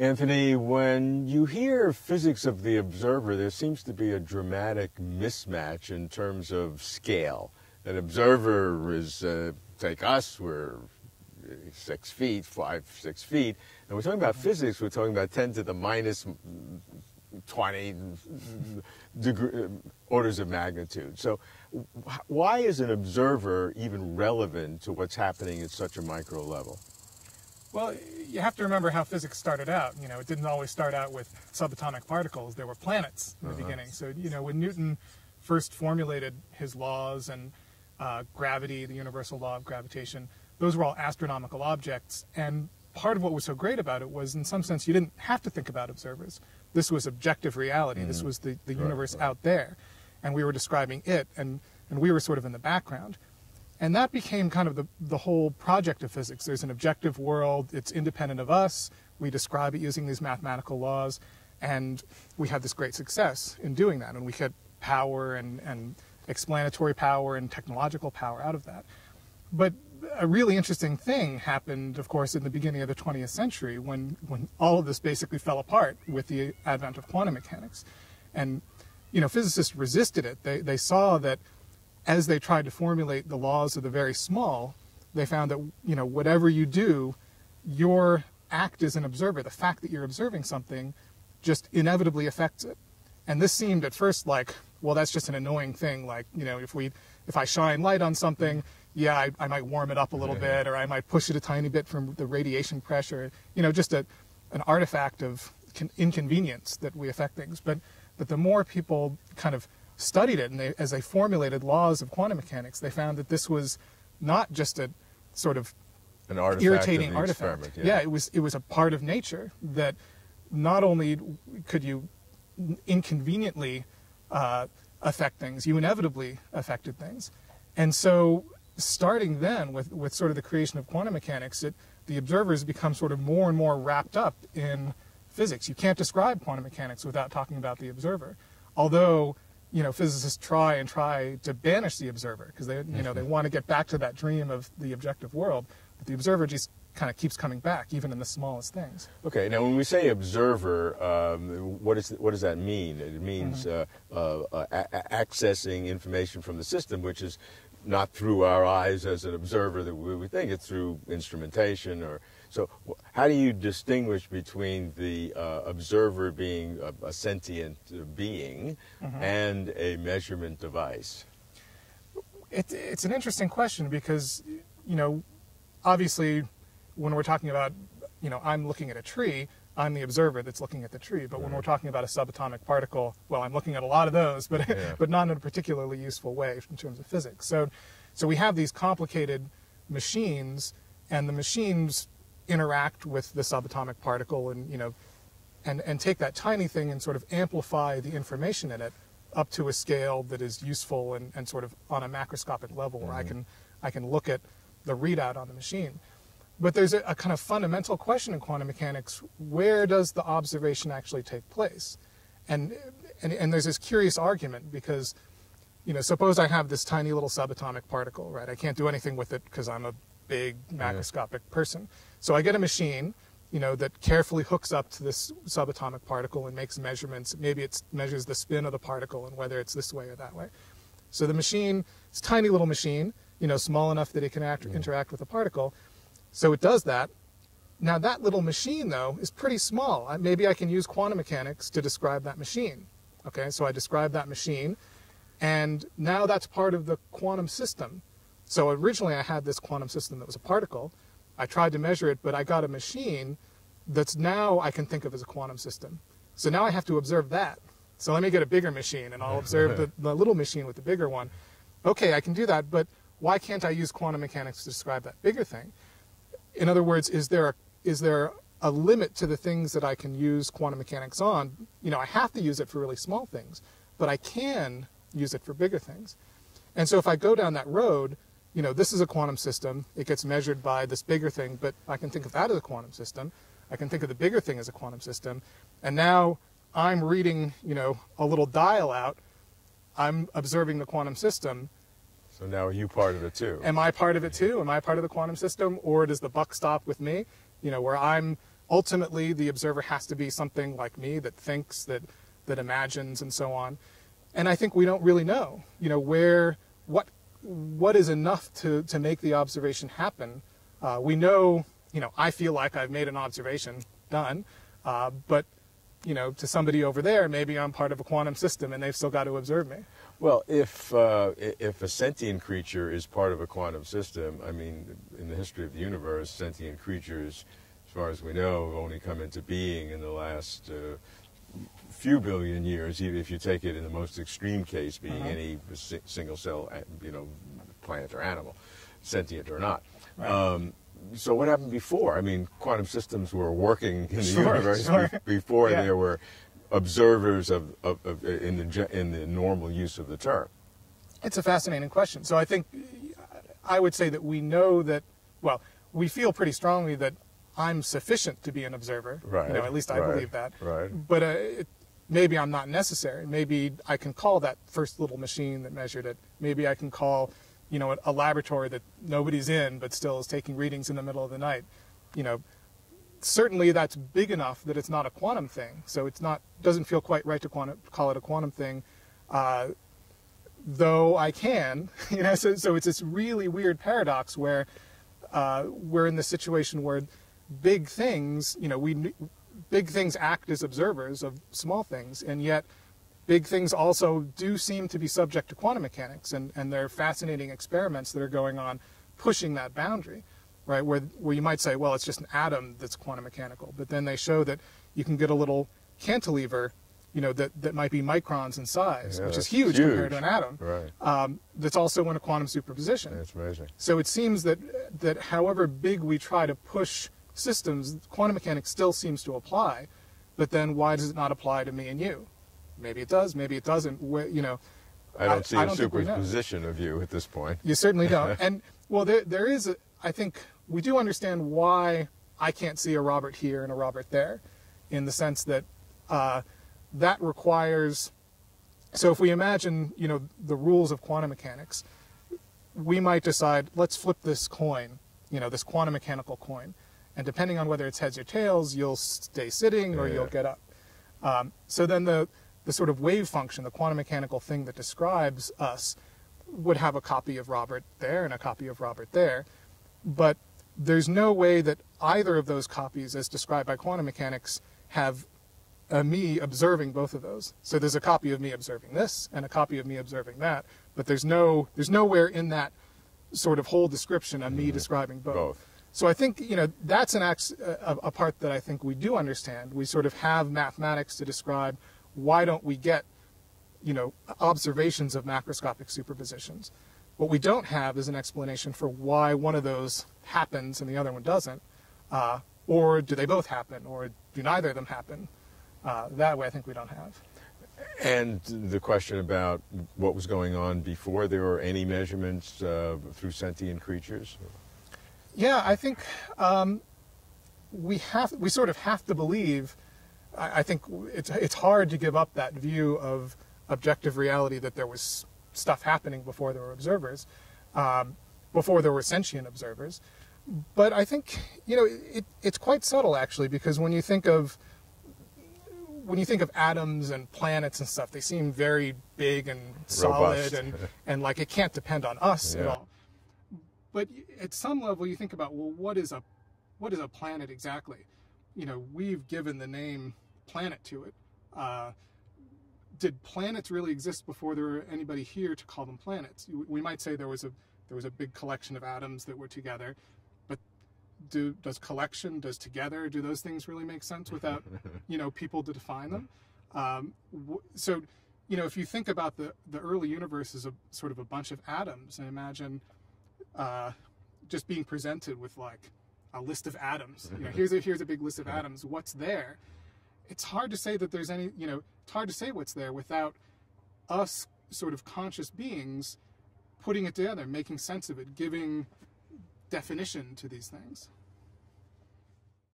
Anthony, when you hear physics of the observer, there seems to be a dramatic mismatch in terms of scale. An observer is, uh, take us, we're six feet, five, six feet, and we're talking about physics, we're talking about 10 to the minus 20 degree, uh, orders of magnitude. So why is an observer even relevant to what's happening at such a micro level? Well, you have to remember how physics started out. You know, it didn't always start out with subatomic particles. There were planets in the uh-huh. beginning. So, you know, when Newton first formulated his laws and uh, gravity, the universal law of gravitation, those were all astronomical objects. And part of what was so great about it was, in some sense, you didn't have to think about observers. This was objective reality. Mm-hmm. This was the, the right, universe right. out there. And we were describing it, and, and we were sort of in the background. And that became kind of the, the whole project of physics. There's an objective world, it's independent of us. We describe it using these mathematical laws, and we had this great success in doing that. And we get power and, and explanatory power and technological power out of that. But a really interesting thing happened, of course, in the beginning of the 20th century when, when all of this basically fell apart with the advent of quantum mechanics. And, you know, physicists resisted it. They, they saw that as they tried to formulate the laws of the very small, they found that, you know, whatever you do, your act as an observer, the fact that you're observing something, just inevitably affects it. And this seemed at first like, well, that's just an annoying thing. Like, you know, if we, if I shine light on something, yeah, I, I might warm it up a little yeah. bit, or I might push it a tiny bit from the radiation pressure. You know, just a, an artifact of inconvenience that we affect things. But, but the more people kind of studied it and they, as they formulated laws of quantum mechanics, they found that this was not just a sort of an artifact irritating artifact. Yeah. yeah, it was it was a part of nature that not only could you inconveniently uh, affect things, you inevitably affected things, and so starting then with with sort of the creation of quantum mechanics, it the observers become sort of more and more wrapped up in physics. You can't describe quantum mechanics without talking about the observer, although you know, physicists try and try to banish the observer because they, you know, they mm-hmm. want to get back to that dream of the objective world. But the observer just kind of keeps coming back, even in the smallest things. Okay. Now, when we say observer, um, what is what does that mean? It means mm-hmm. uh, uh, a- accessing information from the system, which is not through our eyes as an observer that we, we think it's through instrumentation or so how do you distinguish between the uh, observer being a, a sentient being mm-hmm. and a measurement device? It, it's an interesting question because, you know, obviously when we're talking about, you know, I'm looking at a tree, I'm the observer that's looking at the tree. But when we're talking about a subatomic particle, well, I'm looking at a lot of those, but yeah. but not in a particularly useful way in terms of physics. So, so we have these complicated machines, and the machines interact with the subatomic particle and, you know, and, and take that tiny thing and sort of amplify the information in it up to a scale that is useful and, and sort of on a macroscopic level where mm-hmm. I can I can look at the readout on the machine. But there's a, a, kind of fundamental question in quantum mechanics: where does the observation actually take place? And, and and there's this curious argument because, you know, suppose I have this tiny little subatomic particle, right? I can't do anything with it because I'm a big macroscopic yeah. person. So I get a machine, you know, that carefully hooks up to this subatomic particle and makes measurements. Maybe it measures the spin of the particle and whether it's this way or that way. So the machine, it's a tiny little machine, you know, small enough that it can act, interact with a particle. So it does that. Now that little machine, though, is pretty small. I maybe I can use quantum mechanics to describe that machine. Okay, so I describe that machine, and now that's part of the quantum system. So originally I had this quantum system that was a particle, I tried to measure it, but I got a machine that's now I can think of as a quantum system. So now I have to observe that. So let me get a bigger machine and I'll observe the, the little machine with the bigger one. Okay, I can do that, but why can't I use quantum mechanics to describe that bigger thing? In other words, is there a, is there a limit to the things that I can use quantum mechanics on? You know, I have to use it for really small things, but I can use it for bigger things. And so if I go down that road, you know, this is a quantum system. It gets measured by this bigger thing, but I can think of that as a quantum system. I can think of the bigger thing as a quantum system. And now I'm reading, you know, a little dial out. I'm observing the quantum system. So now are you part of it too? Am I part of it too? Am I part of the quantum system? Or does the buck stop with me? You know, where I'm ultimately the observer has to be something like me that thinks, that that imagines, and so on. And I think we don't really know, you know, where what what is enough to to make the observation happen. Uh, we know, you know, I feel like I've made an observation, done, uh, but you know, to somebody over there, maybe I'm part of a quantum system and they've still got to observe me. Well, if uh, if a sentient creature is part of a quantum system, I mean, in the history of the universe, sentient creatures, as far as we know, have only come into being in the last uh, few billion years. Even if you take it in the most extreme case, being uh-huh. any single cell, uh, you know, plant or animal, sentient or not. Right. Um, so what happened before? I mean, quantum systems were working in the sure, universe sure. before yeah. there were observers of, of, of, in the in the normal use of the term. It's a fascinating question. So I think I would say that we know that well, we feel pretty strongly that I'm sufficient to be an observer. Right. You know, at least I right, believe that. Right. But uh, it, maybe I'm not necessary. Maybe I can call that first little machine that measured it. Maybe I can call you know, a, laboratory that nobody's in but still is taking readings in the middle of the night, you know, certainly that's big enough that it's not a quantum thing. So it's not doesn't feel quite right to quantum, call it a quantum thing, uh, though I can. You know, so, so it's this really weird paradox where uh, we're in the situation where big things, you know, we big things act as observers of small things, and yet big things also do seem to be subject to quantum mechanics, and, and there are fascinating experiments that are going on pushing that boundary, right? Where, where you might say, well, it's just an atom that's quantum mechanical, but then they show that you can get a little cantilever, you know, that, that might be microns in size, yeah, which is huge, huge, compared to an atom. Right. Um, that's also in a quantum superposition. That's amazing. So it seems that that however big we try to push systems, quantum mechanics still seems to apply. But then why does it not apply to me and you? Maybe it does, maybe it doesn't. You know, I don't I, see I don't a superposition of you at this point. You certainly don't. and well, there there is. A, I think we do understand why I can't see a Robert here and a Robert there, in the sense that uh, that requires. So if we imagine, you know, the rules of quantum mechanics, we might decide, let's flip this coin, you know, this quantum mechanical coin, and depending on whether it's heads or tails, you'll stay sitting or yeah. you'll get up. Um, so then the the sort of wave function, the quantum mechanical thing that describes us, would have a copy of Robert there and a copy of Robert there. But there's no way that either of those copies, as described by quantum mechanics, have a me observing both of those. So there's a copy of me observing this and a copy of me observing that, but there's no there's nowhere in that sort of whole description of me mm-hmm. describing both. both. So I think you know that's an a, a part that I think we do understand. We sort of have mathematics to describe why don't we get, you know, observations of macroscopic superpositions? What we don't have is an explanation for why one of those happens and the other one doesn't. Uh, or do they both happen, or do neither of them happen? Uh, that way, I think we don't have. And the question about what was going on before there were any measurements uh, through sentient creatures? Yeah, I think um, we have we sort of have to believe I, I think it's it's hard to give up that view of objective reality that there was stuff happening before there were observers, um, before there were sentient observers. But I think you know it, it's quite subtle actually because when you think of when you think of atoms and planets and stuff, they seem very big and solid Robust. and and like it can't depend on us yeah. at all. But at some level, you think about well, what is a what is a planet exactly? You know, we've given the name planet to it. Uh, did planets really exist before there were anybody here to call them planets? We might say there was a there was a big collection of atoms that were together, but do does collection does together do those things really make sense without you know people to define them? Um, so you know if you think about the the early universe as a sort of a bunch of atoms and imagine uh, just being presented with like a list of atoms. You know, here's a here's a big list of atoms. What's there? it's hard to say that there's any, you know, it's hard to say what's there without us sort of conscious beings putting it together, making sense of it, giving definition to these things.